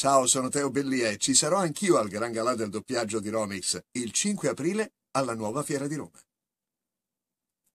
Ciao, sono Teo Bellie. Ci sarò anch'io al Gran Galà del doppiaggio di Romix il 5 aprile alla nuova Fiera di Roma.